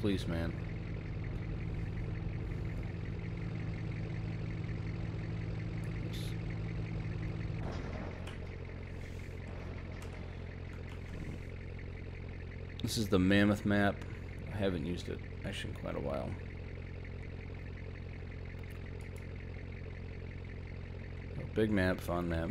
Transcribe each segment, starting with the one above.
Policeman. This is the Mammoth map. I haven't used it actually in quite a while. Oh, big map, fun map.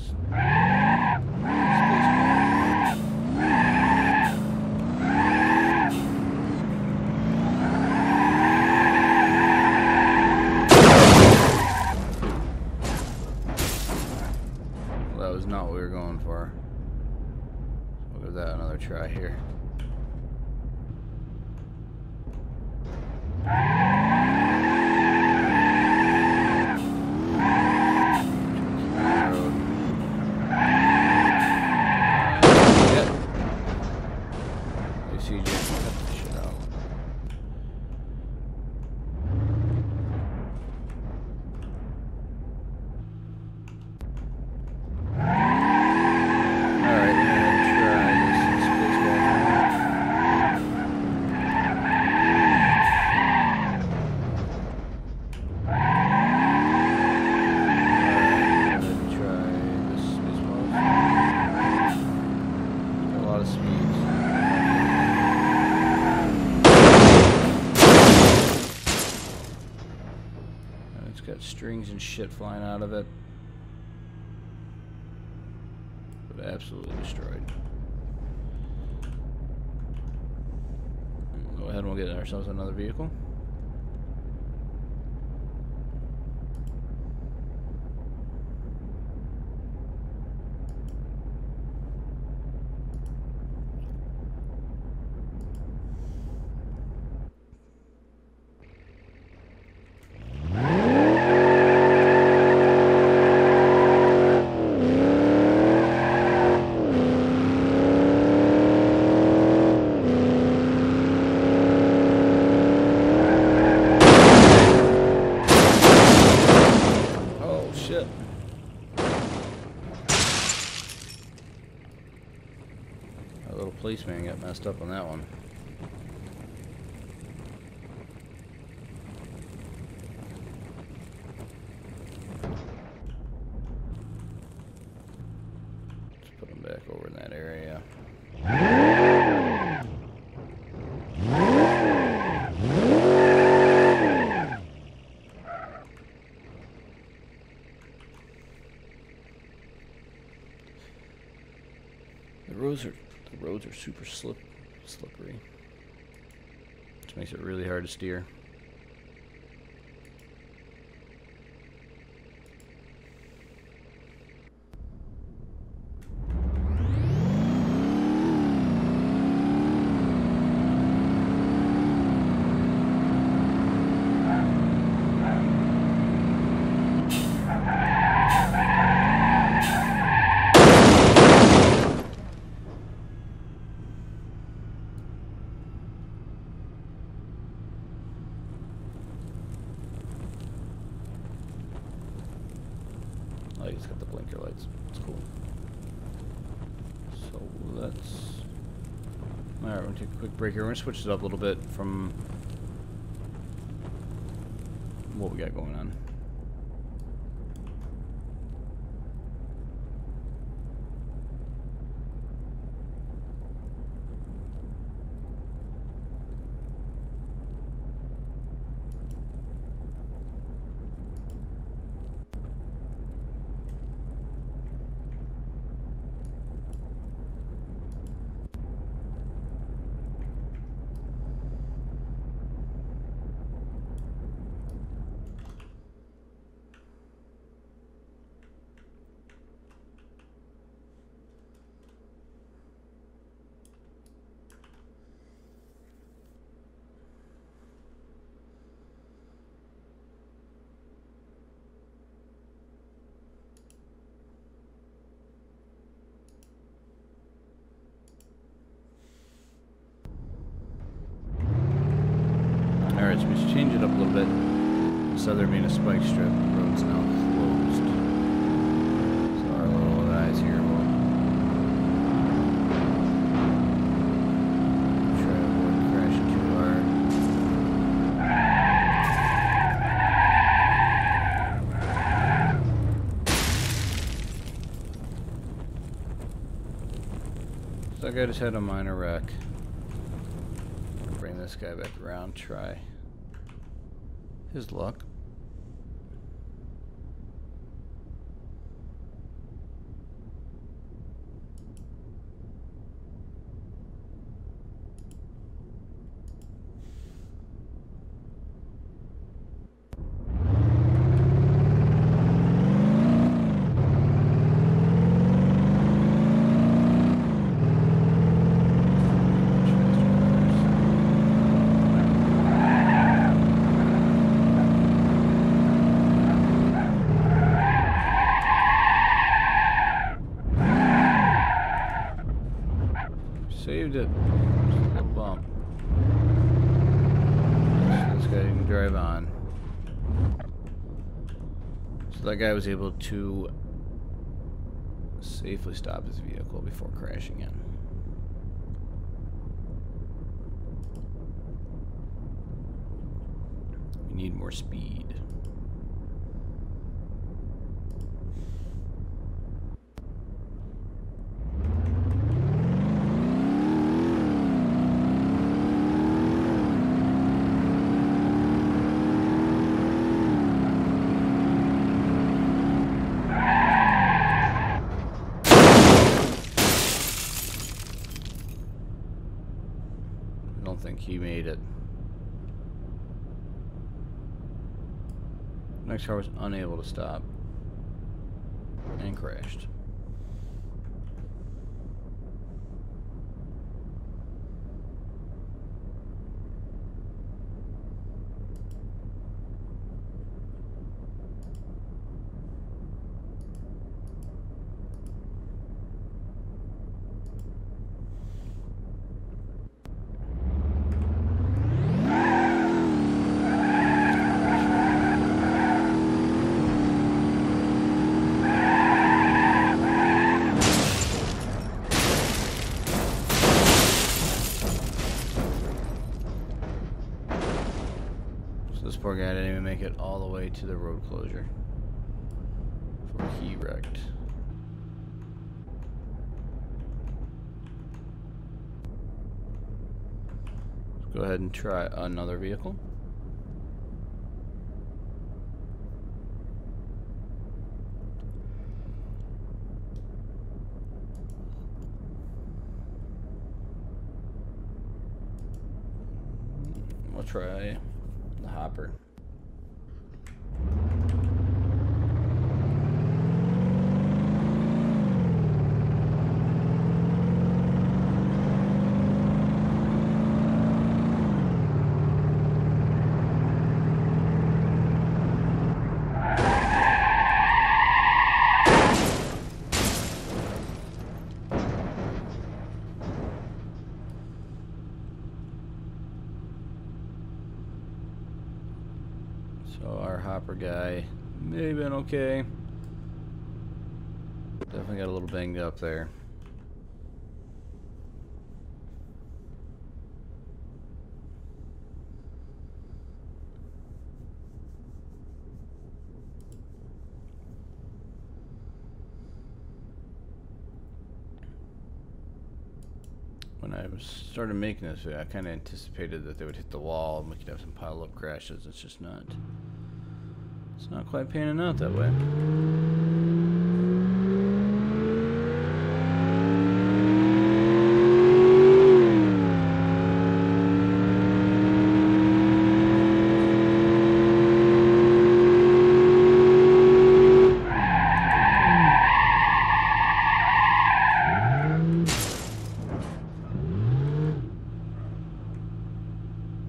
for. We'll give that another try here. Strings and shit flying out of it. But absolutely destroyed. Go ahead and we'll get ourselves another vehicle. Policeman got messed up on that one. Let's put him back over in that area. The roads are roads are super slip, slippery, which makes it really hard to steer. Breaker. We're going to take a quick break here. We're going to switch it up a little bit from what we got going on. So we should change it up a little bit. Of there being a spike strip, the road's now closed. So our little guys here will try to avoid crashing too hard. So that guy just had a minor wreck. Bring this guy back around, try his luck. Saved it. Just a little bump. This guy can drive on. So that guy was able to safely stop his vehicle before crashing in. We need more speed. He made it. Next car was unable to stop and crashed. So this poor guy didn't even make it all the way to the road closure. Before he wrecked. Let's go ahead and try another vehicle. We'll try the hopper. So our hopper guy may have been okay. Definitely got a little banged up there. When I was started making this video, I kind of anticipated that they would hit the wall and we could have some pile up crashes. It's just not. It's not quite panning out that way.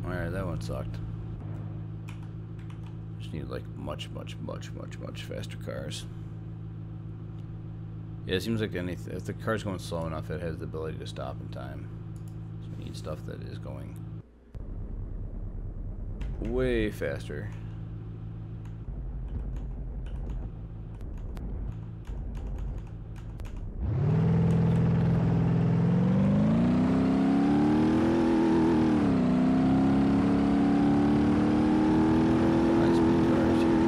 Alright, that one sucked. Need like much, much, much, much, much faster cars. Yeah, it seems like any if the car's going slow enough, it has the ability to stop in time. So we need stuff that is going way faster. High-speed cars here.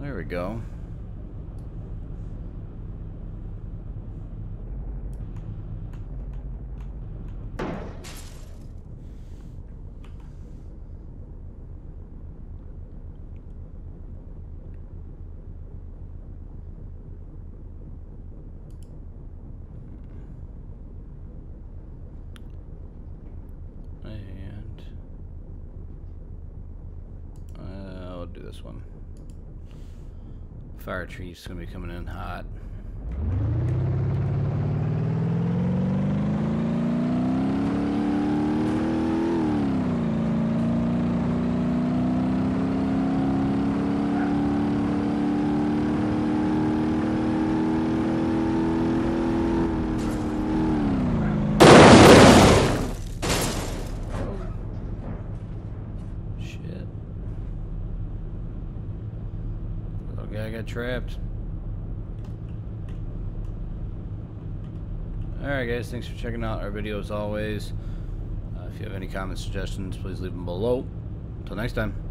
There we go. And uh, I'll do this one. Fire tree's gonna be coming in hot. Shit. Guy got trapped. Alright guys, thanks for checking out our video as always. Uh, if you have any comments, suggestions, please leave them below. Until next time.